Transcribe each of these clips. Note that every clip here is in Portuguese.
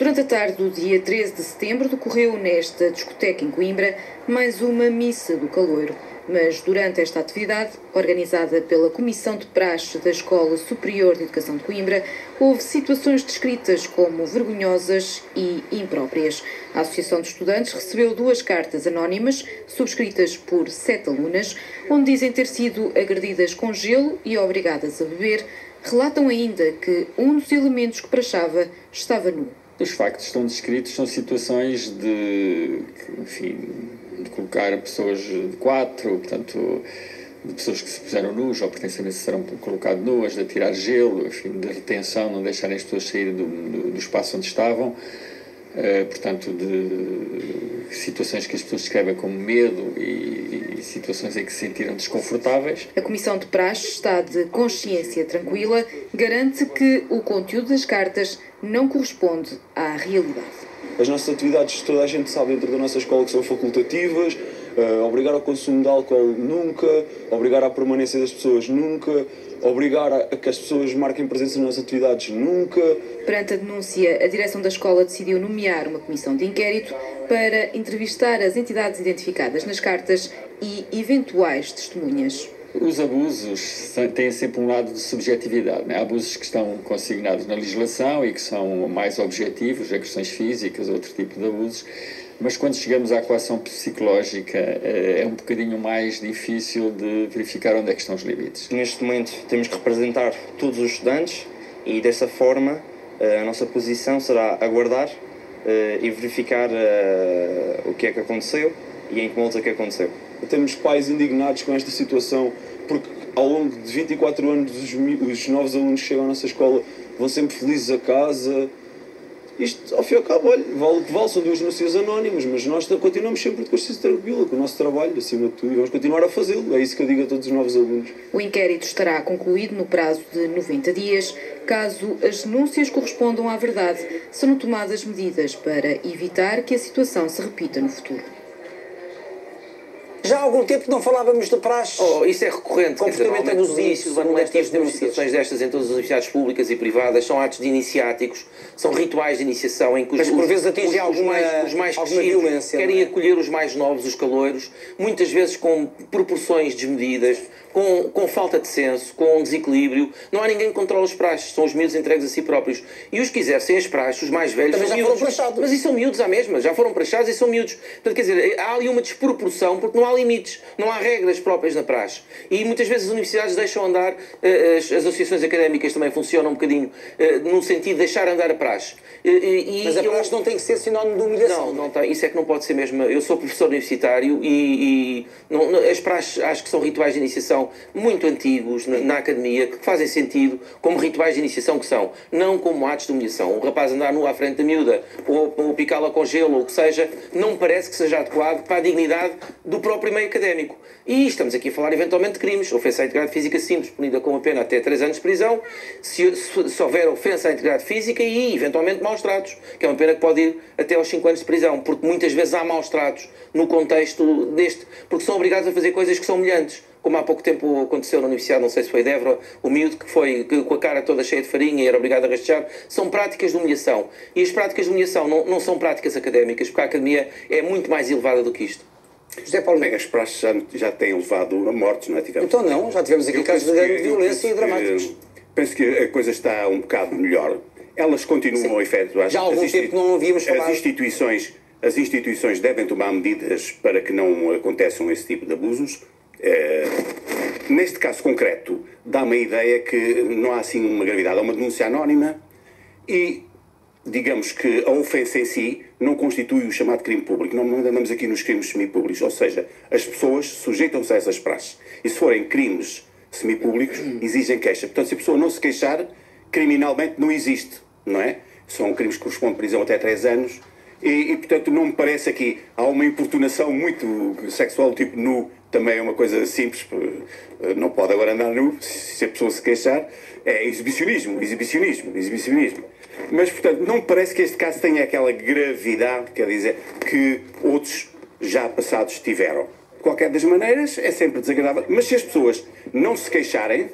Durante a tarde do dia 13 de setembro decorreu nesta discoteca em Coimbra mais uma missa do caloiro. Mas durante esta atividade, organizada pela Comissão de Praxe da Escola Superior de Educação de Coimbra, houve situações descritas como vergonhosas e impróprias. A Associação de Estudantes recebeu duas cartas anónimas, subscritas por sete alunas, onde dizem ter sido agredidas com gelo e obrigadas a beber. Relatam ainda que um dos elementos que praxava estava nu. Os factos estão descritos são situações de, enfim, de colocar pessoas de quatro, portanto, de pessoas que se puseram nus ou pretensamente serão colocadas nuas, de tirar gelo, enfim, de retenção, não deixarem as pessoas sair do, do, do espaço onde estavam. Uh, portanto, de situações que as pessoas descrevem como medo e, e, situações em que se sentiram desconfortáveis. A Comissão de Praxe está de consciência tranquila, garante que o conteúdo das cartas não corresponde à realidade. As nossas atividades, toda a gente sabe dentro da nossa escola que são facultativas, uh, obrigar ao consumo de álcool nunca, obrigar à permanência das pessoas nunca, obrigar a, que as pessoas marquem presença nas atividades nunca. Perante a denúncia, a direção da escola decidiu nomear uma comissão de inquérito para entrevistar as entidades identificadas nas cartas e eventuais testemunhas. Os abusos têm sempre um lado de subjetividade. Né? Há abusos que estão consignados na legislação e que são mais objetivos, agressões físicas, outro tipo de abusos. Mas quando chegamos à coação psicológica eh, é um bocadinho mais difícil de verificar onde é que estão os limites. Neste momento temos que representar todos os estudantes e dessa forma eh, a nossa posição será aguardar eh, e verificar o que é que aconteceu e em que moldes é que aconteceu. Temos pais indignados com esta situação, porque ao longo de 24 anos os, os novos alunos que chegam à nossa escola vão sempre felizes a casa. Isto, ao fim e ao cabo, olha, vale o que vale, são duas denúncias anónimas, mas nós continuamos sempre de consciência tranquila com o nosso trabalho, acima de tudo, e vamos continuar a fazê-lo. É isso que eu digo a todos os novos alunos. O inquérito estará concluído no prazo de 90 dias. Caso as denúncias correspondam à verdade, serão tomadas medidas para evitar que a situação se repita no futuro. Já há algum tempo não falávamos de praxe. Oh, isso é recorrente. Comportamento abusivo, anuletivos de situações destas em todas as universidades públicas e privadas são atos de iniciáticos, são rituais de iniciação em que os, Mas por vezes atingem alguma, mais, os mais alguma violência. Querem é? acolher os mais novos, os caloiros, muitas vezes com proporções desmedidas com, com falta de senso, com desequilíbrio. Não há ninguém que controla os praxes, são os miúdos entregues a si próprios. E os que exercem as praxes, os mais velhos, Também já miúdos. foram praxados. Mas e são miúdos à mesma, já foram praxados e são miúdos. Portanto, quer dizer, há ali uma desproporção porque não há limites, não há regras próprias na praxe. E muitas vezes as universidades deixam andar, eh, as, as associações académicas também funcionam um bocadinho eh, no sentido de deixar andar a praxe. E, Mas a praxe eu, não tem que ser sinónimo de humilhação. Não, não tem. Isso é que não pode ser mesmo. Eu sou professor universitário e, e não, as praxes acho que são rituais de iniciação muito antigos na, na, academia que fazem sentido como rituais de iniciação que são, não como atos de humilhação. O rapaz andar nu à frente da miúda ou, ou picá-la com gelo ou o que seja, não parece que seja adequado para a dignidade do próprio meio académico. E estamos aqui a falar eventualmente de crimes. Ofensa à integridade física simples, punida com a pena até 3 anos de prisão, se, se, se, houver ofensa à integridade física e eventualmente maus tratos, que é uma pena que pode ir até aos 5 anos de prisão, porque muitas vezes há maus tratos no contexto deste, porque são obrigados a fazer coisas que são humilhantes como há pouco tempo aconteceu na Universidade, não sei se foi de Évora, o miúdo que foi que, com a cara toda cheia de farinha e era obrigado a rastejar, são práticas de humilhação. E as práticas de humilhação não, não são práticas académicas, porque a academia é muito mais elevada do que isto. José Paulo Bem, as praxes já, já têm levado a mortes, não é? Tivemos... Então não, já tivemos aqui casos de grande violência e dramáticos. Penso que a coisa está um bocado melhor. Elas continuam a efetuar. Já há algum tempo não ouvíamos falar. As instituições, as instituições devem tomar medidas para que não aconteçam esse tipo de abusos. É, neste caso concreto, dá-me a ideia que não há assim uma gravidade. Há uma denúncia anónima e, digamos que a ofensa em si não constitui o chamado crime público. Não andamos aqui nos crimes semipúblicos. Ou seja, as pessoas sujeitam-se a essas praxes. E se forem crimes semipúblicos, exigem queixa. Portanto, se a pessoa não se queixar, criminalmente não existe, não é? São crimes que correspondem a prisão até 3 anos. E, e, portanto, não me parece aqui. Há uma importunação muito sexual, tipo nu, também é uma coisa simples, eh, não pode agora andar nu, se a pessoa se queixar, é exibicionismo, exibicionismo, exibicionismo. Mas, portanto, não me parece que este caso tenha aquela gravidade, quer dizer, que outros já passados tiveram. De qualquer das maneiras, é sempre desagradável, mas se as pessoas não se queixarem,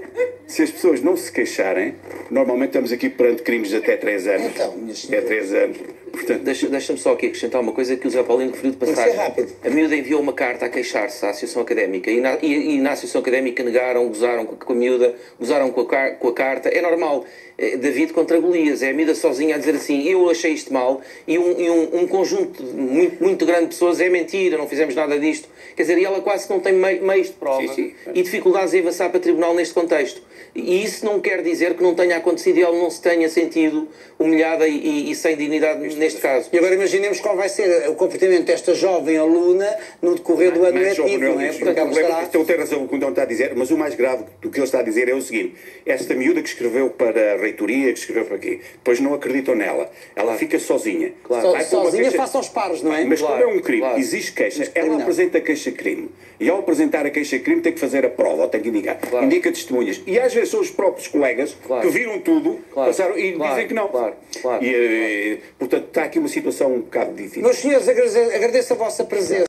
se as pessoas não se queixarem, normalmente estamos aqui perante crimes de até 3 anos. Então, até 3 anos. Portanto, Deixa- Deixa-me só aqui acrescentar uma coisa que o Zé Paulinho referiu de Tem que ser passagem. rápido. A miúda enviou uma carta a queixar-se à Associação Académica e na, e- e na Associação Académica negaram, gozaram com a, miúda, gozaram com a, car- com a carta. É normal. É David contra Golias. É a miúda sozinha a dizer assim: eu achei isto mal e um, e um- um conjunto muito, muito grande de pessoas é mentira, não fizemos nada disto. Quer dizer, e ela quase que não tem mei- meios de prova Sim, sim. e dificuldades em avançar para tribunal neste contexto. E isso não quer dizer que não tenha acontecido e ela não se tenha sentido humilhada e, e- e sem dignidade neste caso. E agora imaginemos qual vai ser o comportamento desta jovem aluna no decorrer do ano Mas, letivo, Manuel, não é? Porque ela problema- estará... Então tem razão o que o está a dizer, mas o mais grave do que ele está a dizer é o seguinte: esta miúda que escreveu para a reitoria, que escreveu para aqui, depois não acreditam nela, ela fica sozinha. So- para uma sozinha queixa- face aos paros, não é? Mas Claro, como é um crime, claro. existe queixa, ela criminal. apresenta a queixa-crime. E ao apresentar a queixa-crime tem que fazer a prova, ou tem que indicar. Claro. Indica testemunhas. E às vezes são os próprios colegas Claro. que viram tudo Claro. passaram, e Claro. dizem que não. Claro. Claro. E, eh, portanto, está aqui uma situação um bocado difícil. Meus senhores, agradeço a vossa presença.